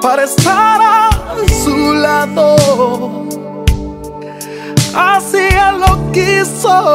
para estar a su lado. Así él lo quiso,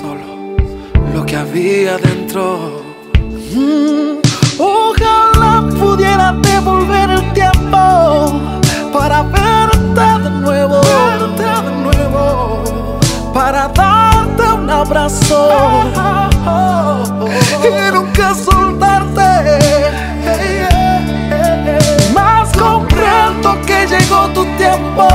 solo lo que había dentro. Mm, ojalá pudiera devolver el tiempo para verte de nuevo, verte de nuevo, para darte un abrazo y nunca soltarte. Más comprendo que llegó tu tiempo,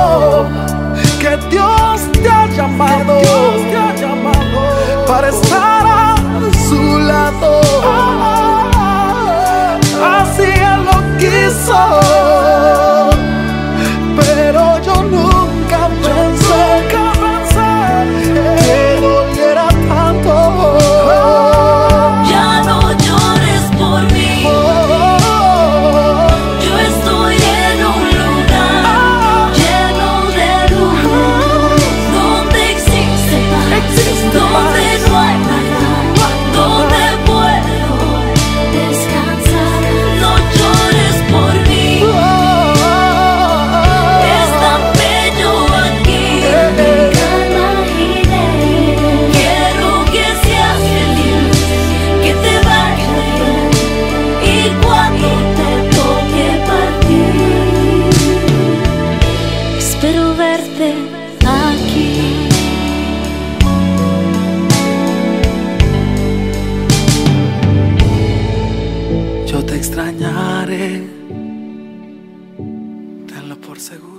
extrañaré, tenlo por seguro.